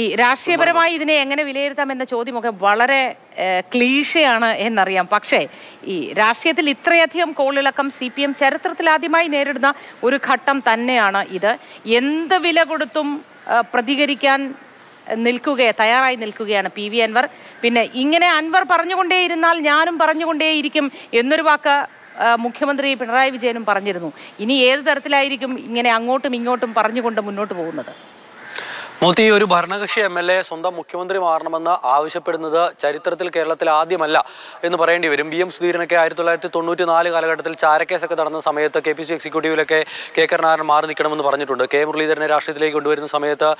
ഈ രാഷ്ട്രീയപരമായി ഇതിനെ എങ്ങനെ വിലയിരുത്താം എന്ന ചോദ്യമൊക്കെ വളരെ ക്ലീശയാണ് എന്നറിയാം. പക്ഷേ ഈ രാഷ്ട്രീയത്തിൽ ഇത്രയധികം കോളിളക്കം സി പി എം ചരിത്രത്തിൽ ആദ്യമായി നേരിടുന്ന ഒരു ഘട്ടം തന്നെയാണ് ഇത്. എന്ത് വില കൊടുത്തും പ്രതികരിക്കാൻ നിൽക്കുക തയ്യാറായി നിൽക്കുകയാണ് പി വി അൻവർ. പിന്നെ ഇങ്ങനെ അൻവർ പറഞ്ഞുകൊണ്ടേയിരുന്നാൽ ഞാനും പറഞ്ഞുകൊണ്ടേയിരിക്കും എന്നൊരു വാക്ക് മുഖ്യമന്ത്രി പിണറായി വിജയനും പറഞ്ഞിരുന്നു. ഇനി ഏത് തരത്തിലായിരിക്കും ഇങ്ങനെ അങ്ങോട്ടും ഇങ്ങോട്ടും പറഞ്ഞുകൊണ്ട് മുന്നോട്ട് പോകുന്നത്? മോത്തി ഒരു ഭരണകക്ഷി എം എൽ എ സ്വന്തം മുഖ്യമന്ത്രി മാറണമെന്ന് ആവശ്യപ്പെടുന്നത് ചരിത്രത്തിൽ കേരളത്തിൽ ആദ്യമല്ല എന്ന് പറയേണ്ടി വരും. ബി എം സുധീരനൊക്കെ ആയിരത്തി തൊള്ളായിരത്തി തൊണ്ണൂറ്റി നാല് കാലഘട്ടത്തിൽ ചാരക്കേസൊക്കെ നടന്ന സമയത്ത് കെ പി സി എക്സിക്യൂട്ടീവിലൊക്കെ കെ കരുണാകരൻ മാറി നിൽക്കണമെന്ന് പറഞ്ഞിട്ടുണ്ട്. കെ മുരളീധരനെ രാഷ്ട്രീയത്തിലേക്ക് കൊണ്ടുവരുന്ന സമയത്ത്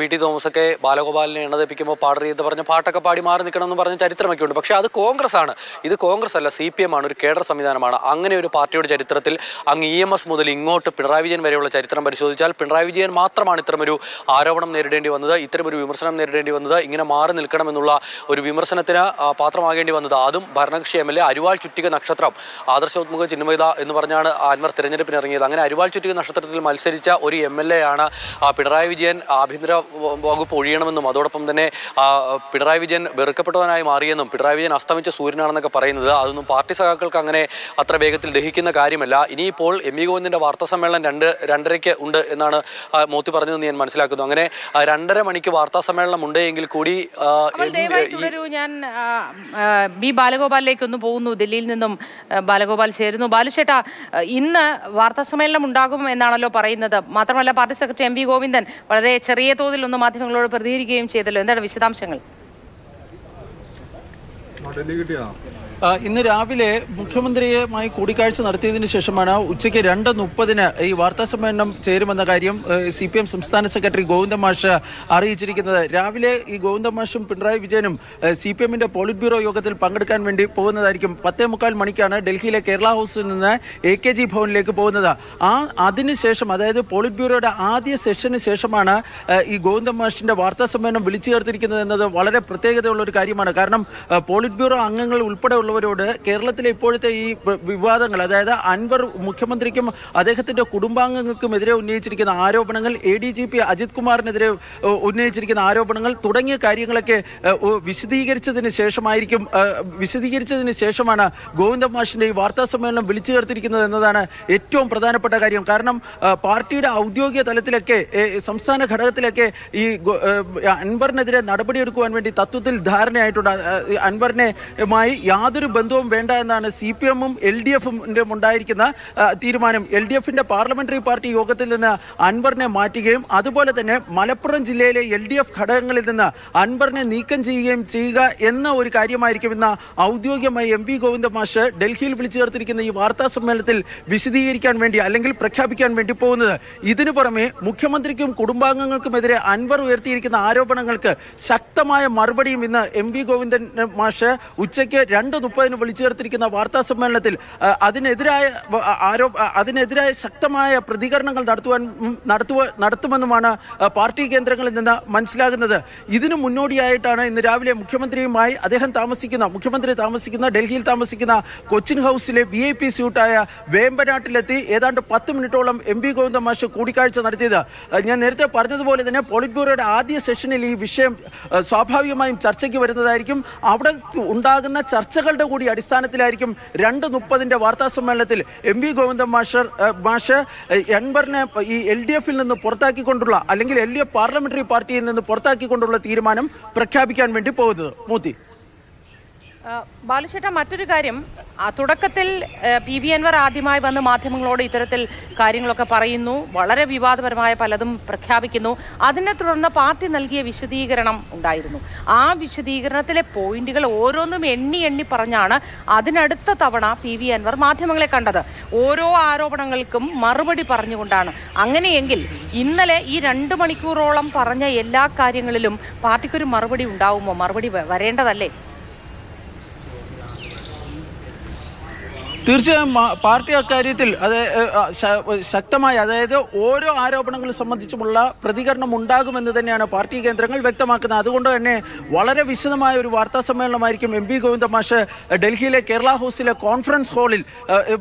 പി ടി തോമസൊക്കെ ബാലഗോപാലിനെ എണ്ണതപ്പിക്കുമ്പോൾ പാടറി എന്ന് പറഞ്ഞ പാട്ടൊക്കെ പാടി മാറി നിൽക്കണമെന്ന് പറഞ്ഞ ചരിത്രമൊക്കെ ഉണ്ട്. പക്ഷേ അത് കോൺഗ്രസ് ആണ് ഇത് കോൺഗ്രസ് അല്ല സി പി എം ആണ് ഒരു കേഡർ സംവിധാനമാണ്. അങ്ങനെ ഒരു പാർട്ടിയുടെ ചരിത്രത്തിൽ അങ്ങ് ഇ എം എസ് മുതൽ ഇങ്ങോട്ട് പിണറായി വിജയൻ വരെയുള്ള ചരിത്രം പരിശോധിച്ചാൽ പിണറായി വിജയൻ മാത്രമാണ് ഇത്തരമൊരു ആരോപണം നേരിടേണ്ടി വന്നത് ഇത്തരമൊരു വിമർശനം നേരിടേണ്ടി വന്നത് ഇങ്ങനെ മാറി നിൽക്കണമെന്നുള്ള ഒരു വിമർശനത്തിന് പാത്രമാകേണ്ടി വന്നത്. അതും ഭരണകക്ഷി എം എൽ എ അരിവാൾ ചുറ്റിക നക്ഷത്രം ആദർശോത്മുഖ ചിന്മയത എന്ന് പറഞ്ഞാണ് അൻവർ തിരഞ്ഞെടുപ്പിന് ഇറങ്ങിയത്. അങ്ങനെ അരിവാൾ ചുറ്റിക നക്ഷത്രത്തിൽ മത്സരിച്ച ഒരു എം എൽ എ ആണ് പിണറായി വിജയൻ ആഭ്യന്തര വകുപ്പ് ഒഴിയണമെന്നും അതോടൊപ്പം തന്നെ പിണറായി വിജയൻ വെറുക്കപ്പെട്ടവനായി മാറിയെന്നും പിണറായി വിജയൻ അസ്തമിച്ച സൂര്യനാണെന്നൊക്കെ പറയുന്നത്. അതൊന്നും പാർട്ടി സഖാക്കൾക്ക് അങ്ങനെ അത്ര വേഗത്തിൽ ദഹിക്കുന്ന കാര്യമല്ല. ഇനിയിപ്പോൾ എം വി ഗോവിന്ദിന്റെ വാർത്താ സമ്മേളനം രണ്ട് രണ്ടരയ്ക്ക് ഉണ്ട് എന്നാണ് മോത്തി പറഞ്ഞതെന്ന് ഞാൻ മനസ്സിലാക്കുന്നു. അങ്ങനെ രണ്ടര മണിക്ക് വാർത്താ സമ്മേളനം ഉണ്ട് എങ്കിൽ കൂടി ഞാൻ ബി ബാലഗോപാലിലേക്ക് ഒന്ന് പോകുന്നു. ദില്ലിയിൽ നിന്നും ബാലഗോപാൽ ചേരുന്നു. ബാലുചേട്ടാ ഇന്ന് വാർത്താ സമ്മേളനം ഉണ്ടാകും എന്നാണല്ലോ പറയുന്നത്. മാത്രമല്ല party secretary M V Govindan വളരെ ചെറിയ തോതിൽ ഒന്ന് മാധ്യമങ്ങളോട് പ്രതികരിക്കുകയും ചെയ്തല്ലോ. എന്താണ് വിശദാംശങ്ങൾ? ആ, ഇന്ന് രാവിലെ മുഖ്യമന്ത്രിയുമായി കൂടിക്കാഴ്ച നടത്തിയതിനു ശേഷമാണ് ഉച്ചയ്ക്ക് രണ്ട് മുപ്പതിന് ഈ വാർത്താ സമ്മേളനം ചേരുമെന്ന കാര്യം സി പി എം സംസ്ഥാന സെക്രട്ടറി ഗോവിന്ദ മാഷ് അറിയിച്ചിരിക്കുന്നത്. രാവിലെ ഈ ഗോവിന്ദ മാഷും പിണറായി വിജയനും സി പി എമ്മിന്റെ പോളിറ്റ് ബ്യൂറോ യോഗത്തിൽ പങ്കെടുക്കാൻ വേണ്ടി പോകുന്നതായിരിക്കും. പത്തേ മുക്കാൽ മണിക്കാണ് ഡൽഹിയിലെ കേരള ഹൗസിൽ നിന്ന് എ കെ ജി ഭവനിലേക്ക് പോകുന്നത്. ആ അതിനുശേഷം അതായത് പോളിറ്റ് ബ്യൂറോയുടെ ആദ്യ സെഷന് ശേഷമാണ് ഈ ഗോവിന്ദ മാഷിന്റെ വാർത്താ സമ്മേളനം വിളിച്ചു ചേർത്തിരിക്കുന്നത് എന്നത് വളരെ പ്രത്യേകതയുള്ള ഒരു കാര്യമാണ്. കാരണം പോളിറ്റ് ബ്യൂറോ അംഗങ്ങൾ ഉൾപ്പെടെയുള്ളവരോട് കേരളത്തിലെ ഇപ്പോഴത്തെ ഈ വിവാദങ്ങൾ അതായത് അൻവർ മുഖ്യമന്ത്രിക്കും അദ്ദേഹത്തിന്റെ കുടുംബാംഗങ്ങൾക്കുമെതിരെ ഉന്നയിച്ചിരിക്കുന്ന ആരോപണങ്ങൾ A D G P Ajith കുമാറിനെതിരെ ഉന്നയിച്ചിരിക്കുന്ന ആരോപണങ്ങൾ തുടങ്ങിയ കാര്യങ്ങളൊക്കെ വിശദീകരിച്ചതിന് ശേഷമായിരിക്കും വിശദീകരിച്ചതിന് ശേഷമാണ് ഗോവിന്ദ മാഷിന്റെ ഈ വാർത്താ സമ്മേളനം വിളിച്ചു ചേർത്തിരിക്കുന്നത് എന്നതാണ് ഏറ്റവും പ്രധാനപ്പെട്ട കാര്യം. കാരണം പാർട്ടിയുടെ ഔദ്യോഗിക തലത്തിലൊക്കെ സംസ്ഥാന ഘടകത്തിലൊക്കെ ഈ അൻവറിനെതിരെ നടപടിയെടുക്കുവാൻ വേണ്ടി തത്വത്തിൽ ധാരണയായിട്ടുണ്ട്. അൻവറിനെ ഈ അൻവറിനെയുമായി യാതൊരു ബന്ധവും വേണ്ട എന്നാണ് സി പി എമ്മും എൽ ഡി എഫും ഉണ്ടായിരിക്കുന്ന തീരുമാനം. എൽ ഡി എഫിന്റെ പാർലമെന്ററി പാർട്ടി യോഗത്തിൽ നിന്ന് അൻവറിനെ മാറ്റുകയും അതുപോലെ തന്നെ മലപ്പുറം ജില്ലയിലെ എൽ ഡി എഫ് ഘടകങ്ങളിൽ നിന്ന് അൻവറിനെ നീക്കം ചെയ്യുകയും ചെയ്യുക എന്ന ഒരു കാര്യമായിരിക്കും ഇന്ന് ഔദ്യോഗികമായി എം വി ഗോവിന്ദ മാഷ് ഡൽഹിയിൽ വിളിച്ചു ചേർത്തിരിക്കുന്ന ഈ വാർത്താ സമ്മേളനത്തിൽ വിശദീകരിക്കാൻ വേണ്ടി അല്ലെങ്കിൽ പ്രഖ്യാപിക്കാൻ വേണ്ടി പോകുന്നത്. ഇതിനു പുറമെ മുഖ്യമന്ത്രിക്കും കുടുംബാംഗങ്ങൾക്കുമെതിരെ അൻവർ ഉയർത്തിയിരിക്കുന്ന ആരോപണങ്ങൾക്ക് ശക്തമായ മറുപടിയും ഇന്ന് എം വി ഗോവിന്ദൻ മാഷ് ഉച്ചയ്ക്ക് രണ്ട് മുപ്പതിന് വിളിച്ചു ചേർത്തിരിക്കുന്ന വാർത്താ സമ്മേളനത്തിൽ അതിനെതിരായ ആരോ അതിനെതിരായ ശക്തമായ പ്രതികരണങ്ങൾ നടത്തുവാൻ നടത്തുവ നടത്തുമെന്നുമാണ് പാർട്ടി കേന്ദ്രങ്ങളിൽ നിന്ന് മനസ്സിലാകുന്നത്. ഇതിനു മുന്നോടിയായിട്ടാണ് ഇന്ന് രാവിലെ മുഖ്യമന്ത്രിയുമായി അദ്ദേഹം താമസിക്കുന്ന മുഖ്യമന്ത്രി താമസിക്കുന്ന ഡൽഹിയിൽ താമസിക്കുന്ന കൊച്ചിൻ ഹൗസിലെ വി ഐ പി സ്യൂട്ടായ വേമ്പനാട്ടിലെത്തി ഏതാണ്ട് പത്ത് മിനിറ്റോളം എം പി ഗോവിന്ദ മാഷ് കൂടിക്കാഴ്ച നടത്തിയത്. ഞാൻ നേരത്തെ പറഞ്ഞതുപോലെ തന്നെ പോളിറ്റ് ബ്യൂറോയുടെ ആദ്യ സെഷനിൽ ഈ വിഷയം സ്വാഭാവികമായും ചർച്ചയ്ക്ക് വരുന്നതായിരിക്കും. അവിടെ ഉണ്ടാകുന്ന ചർച്ചകളുടെ കൂടി അടിസ്ഥാനത്തിലായിരിക്കും രണ്ട് മുപ്പതിന്റെ വാർത്താ സമ്മേളനത്തിൽ എം വി ഗോവിന്ദ മാഷർ മാഷ് എൺബറിനെ ഈ എൽ ഡി എഫിൽ നിന്ന് പുറത്താക്കിക്കൊണ്ടുള്ള അല്ലെങ്കിൽ എൽ ഡി എഫ് പാർലമെന്ററി പാർട്ടിയിൽ നിന്ന് പുറത്താക്കിക്കൊണ്ടുള്ള തീരുമാനം പ്രഖ്യാപിക്കാൻ വേണ്ടി പോകുന്നത്. മൂത്തി ആ, ബാലുചേട്ട മറ്റൊരു കാര്യം. തുടക്കത്തിൽ പി. വി. അൻവർ ആദ്യമായി വന്ന് മാധ്യമങ്ങളോട് ഇത്തരത്തിൽ കാര്യങ്ങളൊക്കെ പറയുന്നു. വളരെ വിവാദപരമായ പലതും പ്രഖ്യാപിക്കുന്നു. അതിനെ തുടർന്ന് പാർട്ടി നൽകിയ വിശദീകരണം ഉണ്ടായിരുന്നു. ആ വിശദീകരണത്തിലെ പോയിന്റുകൾ ഓരോന്നും എണ്ണി എണ്ണി പറഞ്ഞാണ് അതിനടുത്ത തവണ പി. വി. അൻവർ മാധ്യമങ്ങളെ കണ്ടത്. ഓരോ ആരോപണങ്ങൾക്കും മറുപടി പറഞ്ഞുകൊണ്ടാണ്. അങ്ങനെയെങ്കിൽ ഇന്നലെ ഈ രണ്ട് മണിക്കൂറോളം പറഞ്ഞ എല്ലാ കാര്യങ്ങളിലും പാർട്ടിക്കൊരു മറുപടി ഉണ്ടാവുമോ? മറുപടി വരേണ്ടതല്ലേ? തീർച്ചയായും പാർട്ടി അക്കാര്യത്തിൽ അത് ശക്തമായ അതായത് ഓരോ ആരോപണങ്ങൾ സംബന്ധിച്ചുമുള്ള പ്രതികരണം ഉണ്ടാകുമെന്ന് തന്നെയാണ് പാർട്ടി കേന്ദ്രങ്ങൾ വ്യക്തമാക്കുന്നത്. അതുകൊണ്ട് തന്നെ വളരെ വിശദമായ ഒരു വാർത്താ സമ്മേളനമായിരിക്കും എം പി ഗോവിന്ദമാഷ് ഡൽഹിയിലെ കേരള ഹൗസിലെ കോൺഫറൻസ് ഹാളിൽ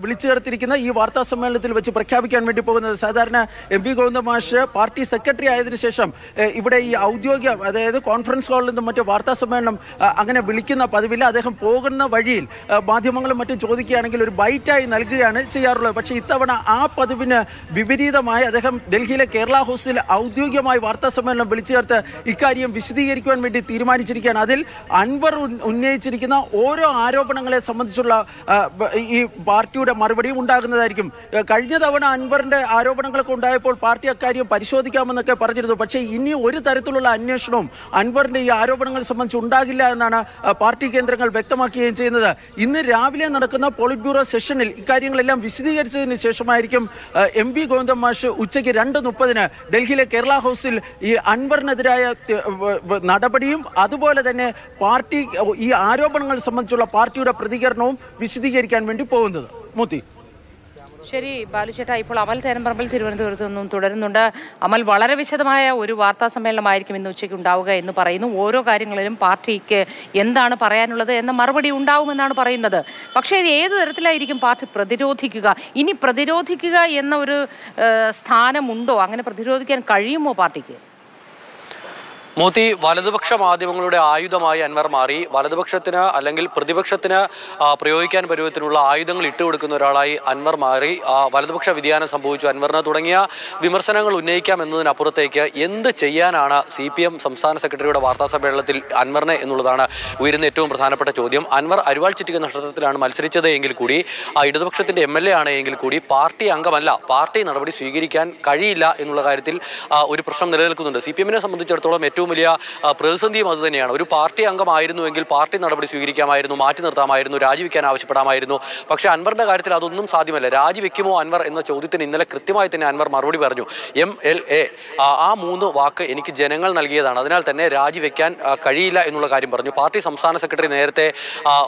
വിളിച്ചു ചേർത്തിരിക്കുന്ന ഈ വാർത്താ സമ്മേളനത്തിൽ വെച്ച് പ്രഖ്യാപിക്കാൻ വേണ്ടി പോകുന്നത്. സാധാരണ എം പി ഗോവിന്ദമാഷ് പാർട്ടി സെക്രട്ടറി ആയതിനു ശേഷം ഇവിടെ ഈ ഔദ്യോഗിക അതായത് കോൺഫറൻസ് ഹാളിൽ നിന്നും മറ്റു വാർത്താ സമ്മേളനം അങ്ങനെ വിളിക്കുന്ന പതിവില്ല. അദ്ദേഹം പോകുന്ന വഴിയിൽ മാധ്യമങ്ങളും മറ്റും ചോദിക്കുകയാണെങ്കിൽ ഒരു ബൈറ്റായി നൽകുകയാണ് ചെയ്യാറുള്ളത്. പക്ഷേ ഇത്തവണ ആ പതിവിന് വിപരീതമായി അദ്ദേഹം ഡൽഹിയിലെ കേരള ഹൗസിൽ ഔദ്യോഗികമായി വാർത്താ സമ്മേളനം വിളിച്ചു ചേർത്ത് ഇക്കാര്യം വിശദീകരിക്കുവാൻ വേണ്ടി തീരുമാനിച്ചിരിക്കുകയാണ്. അതിൽ അൻവർ ഉന്നയിച്ചിരിക്കുന്ന ഓരോ ആരോപണങ്ങളെ സംബന്ധിച്ചുള്ള ഈ പാർട്ടിയുടെ മറുപടിയും ഉണ്ടാകുന്നതായിരിക്കും. കഴിഞ്ഞ തവണ അൻവറിന്റെ ആരോപണങ്ങളൊക്കെ ഉണ്ടായപ്പോൾ പാർട്ടി അക്കാര്യം പരിശോധിക്കാമെന്നൊക്കെ പറഞ്ഞിരുന്നു. പക്ഷേ ഇനി ഒരു തരത്തിലുള്ള അന്വേഷണവും അൻവറിന്റെ ഈ ആരോപണങ്ങൾ സംബന്ധിച്ച് ഉണ്ടാകില്ല എന്നാണ് പാർട്ടി കേന്ദ്രങ്ങൾ വ്യക്തമാക്കുകയും ചെയ്യുന്നത്. ഇന്ന് രാവിലെ നടക്കുന്ന പോളിറ്റ് സെഷനിൽ ഇക്കാര്യങ്ങളെല്ലാം വിശദീകരിച്ചതിന് ശേഷമായിരിക്കും എം പി ഗോവിന്ദൻ മാഷ് ഉച്ചയ്ക്ക് രണ്ട് മുപ്പതിന് ഡൽഹിയിലെ കേരള ഹൗസിൽ ഈ അൻവറിനെതിരായ നടപടിയും അതുപോലെ തന്നെ പാർട്ടി ഈ ആരോപണങ്ങൾ സംബന്ധിച്ചുള്ള പാർട്ടിയുടെ പ്രതികരണവും വിശദീകരിക്കാൻ വേണ്ടി പോകുന്നത്. മൂത്തി. ശരി ബാലുചേട്ട ഇപ്പോൾ അമൽ തേരമ്പറമ്പിൽ തിരുവനന്തപുരത്ത് നിന്നും തുടരുന്നുണ്ട്. അമൽ വളരെ വിശദമായ ഒരു വാർത്താ സമ്മേളനമായിരിക്കും ഇന്ന് ഉച്ചയ്ക്ക് ഉണ്ടാവുക എന്ന് പറയുന്നു. ഓരോ കാര്യങ്ങളിലും പാർട്ടിക്ക് എന്താണ് പറയാനുള്ളത് എന്ന മറുപടി ഉണ്ടാവുമെന്നാണ് പറയുന്നത്. പക്ഷേ ഇത് ഏത് തരത്തിലായിരിക്കും പാർട്ടി പ്രതിരോധിക്കുക? ഇനി പ്രതിരോധിക്കുക എന്ന ഒരു സ്ഥാനമുണ്ടോ? അങ്ങനെ പ്രതിരോധിക്കാൻ കഴിയുമോ പാർട്ടിക്ക്? മോത്തി വലതുപക്ഷ മാധ്യമങ്ങളുടെ ആയുധമായി അൻവർ മാറി. വലതുപക്ഷത്തിന് അല്ലെങ്കിൽ പ്രതിപക്ഷത്തിന് പ്രയോഗിക്കാൻ പരുവത്തിനുള്ള ആയുധങ്ങൾ ഇട്ടുകൊടുക്കുന്ന ഒരാളായി അൻവർ മാറി. വലതുപക്ഷ വ്യതിയാനം സംഭവിച്ചു. അൻവറിന് തുടങ്ങിയ വിമർശനങ്ങൾ ഉന്നയിക്കാം എന്നതിനപ്പുറത്തേക്ക് എന്ത് ചെയ്യാനാണ് സി പി എം സംസ്ഥാന സെക്രട്ടറിയുടെ വാർത്താ സമ്മേളനത്തിൽ അൻവറിനെ എന്നുള്ളതാണ് ഉയരുന്ന ഏറ്റവും പ്രധാനപ്പെട്ട ചോദ്യം. അൻവർ അരിവാൾ ചിറ്റിക നക്ഷത്രത്തിലാണ് മത്സരിച്ചത് എങ്കിൽ കൂടി ആ ഇടതുപക്ഷത്തിന്റെ എം എൽ എ ആണ് എങ്കിൽ കൂടി പാർട്ടി അംഗമല്ല. പാർട്ടി നടപടി സ്വീകരിക്കാൻ കഴിയില്ല എന്നുള്ള കാര്യത്തിൽ ഒരു പ്രശ്നം നിലനിൽക്കുന്നുണ്ട്. സി പി എമ്മിനെ സംബന്ധിച്ചിടത്തോളം ഏറ്റവും വലിയ ആ, പ്രതിസന്ധിയും അത് തന്നെയാണ്. ഒരു പാർട്ടി അംഗമായിരുന്നുവെങ്കിൽ പാർട്ടി നടപടി സ്വീകരിക്കാമായിരുന്നു മാറ്റി നിർത്താമായിരുന്നു രാജിവെക്കാൻ ആവശ്യപ്പെടാമായിരുന്നു. പക്ഷേ അൻവറിന്റെ കാര്യത്തിൽ അതൊന്നും സാധ്യമല്ല. രാജിവെക്കുമോ അൻവർ എന്ന ചോദ്യത്തിന് ഇന്നലെ കൃത്യമായി തന്നെ അൻവർ മറുപടി പറഞ്ഞു. എം എൽ എ ആ മൂന്ന് വാക്ക് എനിക്ക് ജനങ്ങൾ നൽകിയതാണ്. അതിനാൽ തന്നെ രാജിവെക്കാൻ കഴിയില്ല എന്നുള്ള കാര്യം പറഞ്ഞു. പാർട്ടി സംസ്ഥാന സെക്രട്ടറി നേരത്തെ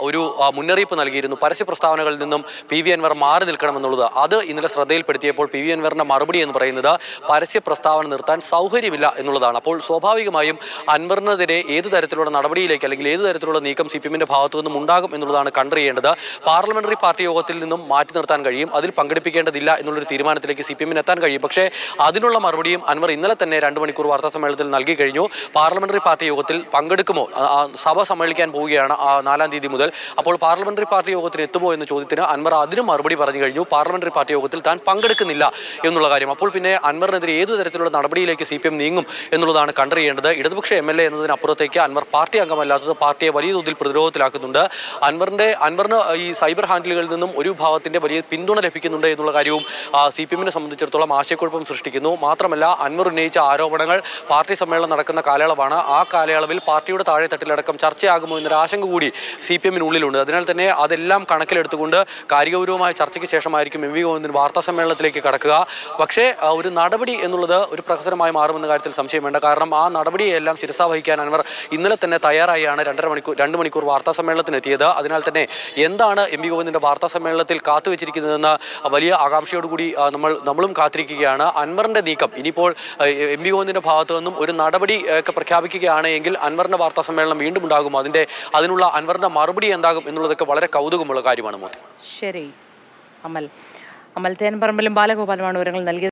ഒരു മുന്നറിയിപ്പ് നൽകിയിരുന്നു. പരസ്യ പ്രസ്താവനകളിൽ നിന്നും പി വി അൻവർ മാറി നിൽക്കണമെന്നുള്ളത്. അത് ഇന്നലെ ശ്രദ്ധയിൽപ്പെടുത്തിയപ്പോൾ പി വി അൻവറിന്റെ മറുപടി എന്ന് പറയുന്നത് പരസ്യ പ്രസ്താവന നിർത്താൻ സൗകര്യമില്ല എന്നുള്ളതാണ്. അപ്പോൾ സ്വാഭാവികമായും അൻവറിനെതിരെ ഏത് തരത്തിലുള്ള നടപടിയിലേക്ക് അല്ലെങ്കിൽ ഏത് തരത്തിലുള്ള നീക്കം സി പി എമ്മിന്റെ ഭാഗത്തു നിന്നും ഉണ്ടാകും എന്നുള്ളതാണ് കണ്ടറിയേണ്ടത്. പാർലമെന്ററി പാർട്ടി യോഗത്തിൽ നിന്നും മാറ്റി നിർത്താൻ കഴിയും. അതിൽ പങ്കെടുപ്പിക്കേണ്ടതില്ല എന്നുള്ളൊരു തീരുമാനത്തിലേക്ക് സി പി എമ്മിന് എത്താൻ കഴിയും. പക്ഷേ അതിനുള്ള മറുപടിയും അൻവർ ഇന്നലെ തന്നെ രണ്ട് മണിക്കൂർ വാർത്താ സമ്മേളനത്തിൽ നൽകി കഴിഞ്ഞു. പാർലമെന്ററി പാർട്ടി യോഗത്തിൽ പങ്കെടുക്കുമോ? സഭ സമ്മേളിക്കാൻ പോവുകയാണ് ആ നാലാം തീയതി മുതൽ. അപ്പോൾ പാർലമെന്ററി പാർട്ടി യോഗത്തിന് എത്തുമോ എന്ന ചോദ്യത്തിന് അൻവർ അതിനും മറുപടി പറഞ്ഞു കഴിഞ്ഞു. പാർലമെന്ററി പാർട്ടി യോഗത്തിൽ താൻ പങ്കെടുക്കുന്നില്ല എന്നുള്ള കാര്യം. അപ്പോൾ പിന്നെ അൻവറിനെതിരെ ഏത് തരത്തിലുള്ള നടപടിയിലേക്ക് സി നീങ്ങും എന്നുള്ളതാണ് കണ്ടറിയേണ്ടത്. ഇടതുപക്ഷ എം എൽ എ എന്നതിനപ്പുറത്തേക്ക് അൻവർ പാർട്ടി അംഗമല്ലാത്തത് പാർട്ടിയെ വലിയ തോതിൽ പ്രതിരോധത്തിലാക്കുന്നുണ്ട്. അൻവറിന്റെ അൻവറിന് ഈ സൈബർ ഹാൻഡിലുകളിൽ നിന്നും ഒരു വിഭാഗത്തിന്റെ വലിയ പിന്തുണ ലഭിക്കുന്നുണ്ട് എന്നുള്ള കാര്യവും സി പി എമ്മിനെ സംബന്ധിച്ചിടത്തോളം ആശയക്കുഴപ്പം സൃഷ്ടിക്കുന്നു. മാത്രമല്ല അൻവർ ഉന്നയിച്ച ആരോപണങ്ങൾ പാർട്ടി സമ്മേളനം നടക്കുന്ന കാലയളവാണ്. ആ കാലയളവിൽ പാർട്ടിയുടെ താഴെ തട്ടിലടക്കം ചർച്ചയാകുമോ എന്നൊരു ആശങ്ക കൂടി സി പി എമ്മിനുള്ളിലുണ്ട്. അതിനാൽ തന്നെ അതെല്ലാം കണക്കിലെടുത്തുകൊണ്ട് കാര്യഗൗരവമായ ചർച്ചയ്ക്ക് ശേഷമായിരിക്കും എം വി ഗോവിന്ദൻ വാർത്താ സമ്മേളനത്തിലേക്ക് കടക്കുക. പക്ഷേ ഒരു നടപടി എന്നുള്ളത് ഒരു പ്രഹസനമായി മാറുമെന്ന കാര്യത്തിൽ സംശയം വേണ്ട കാരണം ആ നടപടിയെല്ലാം ശിരസ വഹിക്കാൻ അൻവർ ഇന്നലെ തന്നെ തയ്യാറായാണ് രണ്ടര മണിക്കൂർ രണ്ട് മണിക്കൂർ വാർത്താ സമ്മേളനത്തിന് എത്തിയത്. അതിനാൽ തന്നെ എന്താണ് എം വി ഗോവിന്ദിന്റെ വാർത്താ സമ്മേളനത്തിൽ കാത്തുവെച്ചിരിക്കുന്നതെന്ന് വലിയ ആകാംക്ഷയോടുകൂടി നമ്മൾ നമ്മളും കാത്തിരിക്കുകയാണ്. അൻവറിന്റെ നീക്കം ഇനിയിപ്പോൾ എം വി ഗോവിന്ദിന്റെ ഭാഗത്തു നിന്നും ഒരു നടപടി ഒക്കെ പ്രഖ്യാപിക്കുകയാണ് എങ്കിൽ അൻവറിന്റെ വാർത്താ സമ്മേളനം വീണ്ടും ഉണ്ടാകും. അതിന്റെ അതിനുള്ള അൻവറിന്റെ മറുപടി എന്താകും എന്നുള്ളതൊക്കെ വളരെ കൗതുകമുള്ള കാര്യമാണ് മോദി. ശരി. അമൽ. അമൽ തേൻപറമ്പിലും ബാലഗോപാലുമാണ് വിവരങ്ങൾ നൽകിയത്.